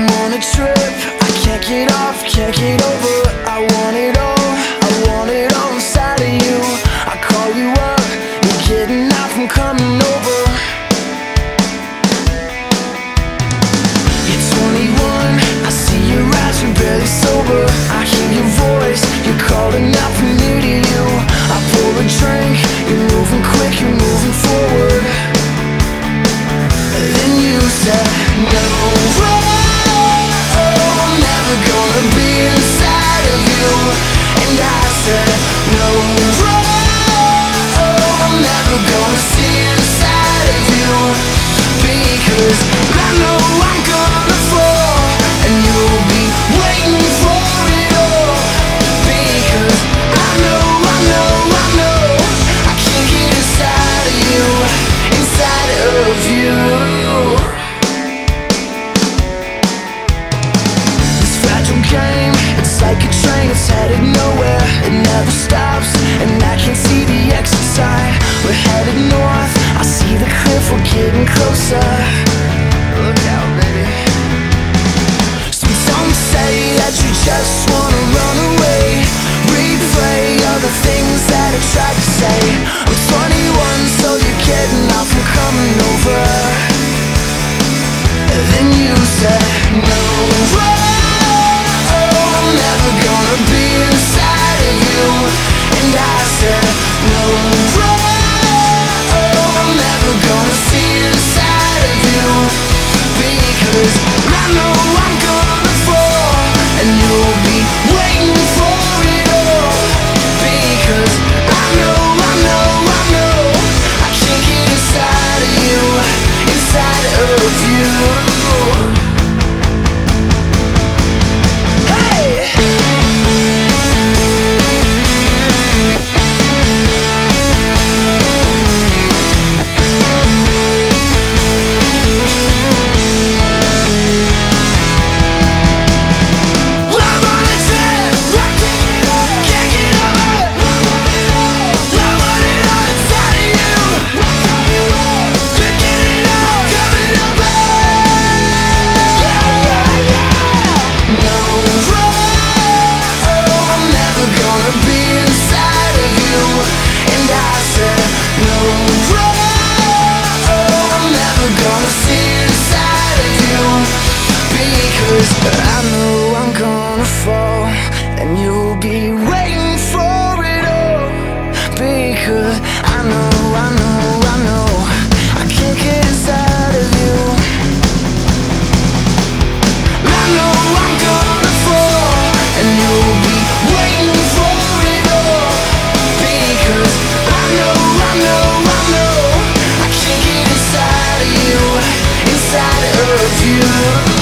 I'm on a trip, I can't get off, can't get over. I want it all. always right And you'll be waiting for it all. Because I know, I know, I know. I can't get inside of you. I know I'm gonna fall. And you'll be waiting for it all. Because I know, I know, I know. I can't get inside of you Inside of you.